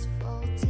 was faulty.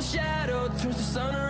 shadow turns to sun around.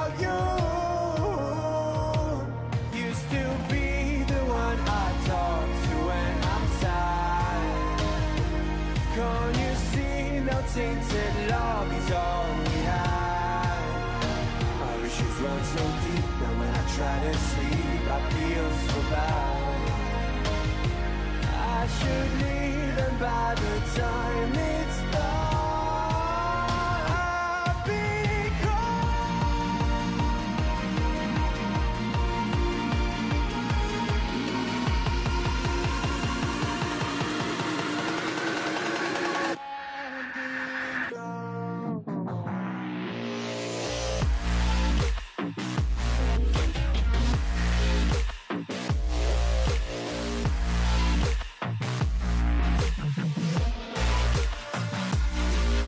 tainted love is all we have? Our issues run so deep, now when I try to sleep, I feel so bad. I should leave, and by the time it's